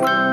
Bye.